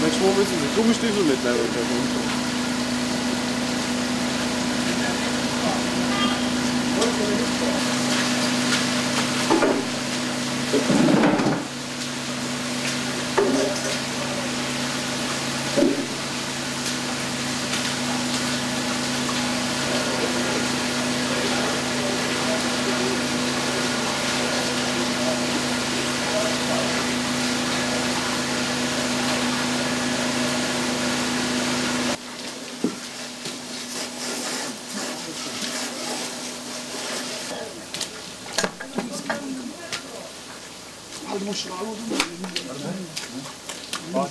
Manchmal müssen Sie Gummistiefel mitnehmen. Aldım o şırağı aldım. Bak.